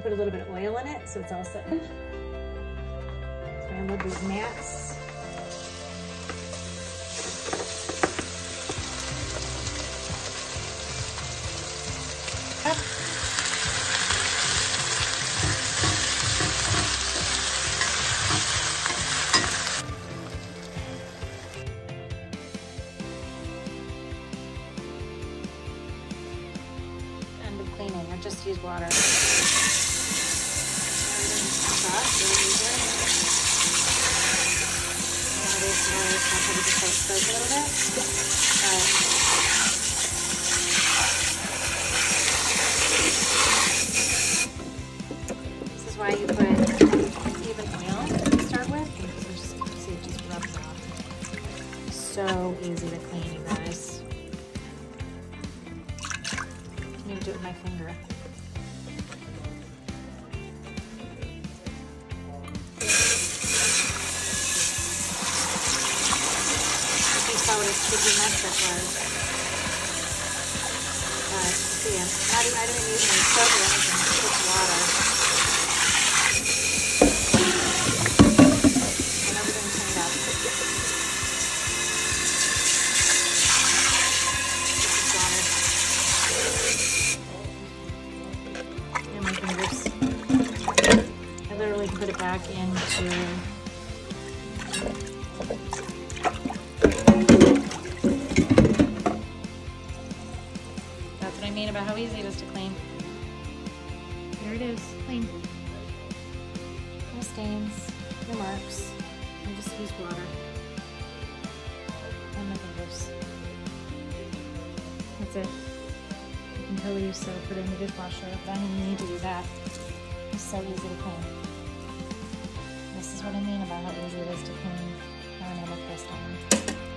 put a little bit of oil in it so it's all set. So I love these mats. End cleaning, I just use water. This is why you put even oil to start with, because there's, see, it just rubs off. So easy to clean, my finger. Sticky mess that was. But, see, not I didn't use any soap or anything, just water. Literally put it back into That's what I mean about how easy it is to clean. There it is, clean. No stains, no marks. I just use water on my fingers. That's it. You can totally use soap, put it in the dishwasher, but I didn't even need to do that. It's so easy to clean what I mean about how easy it is to clean an enamel crystal.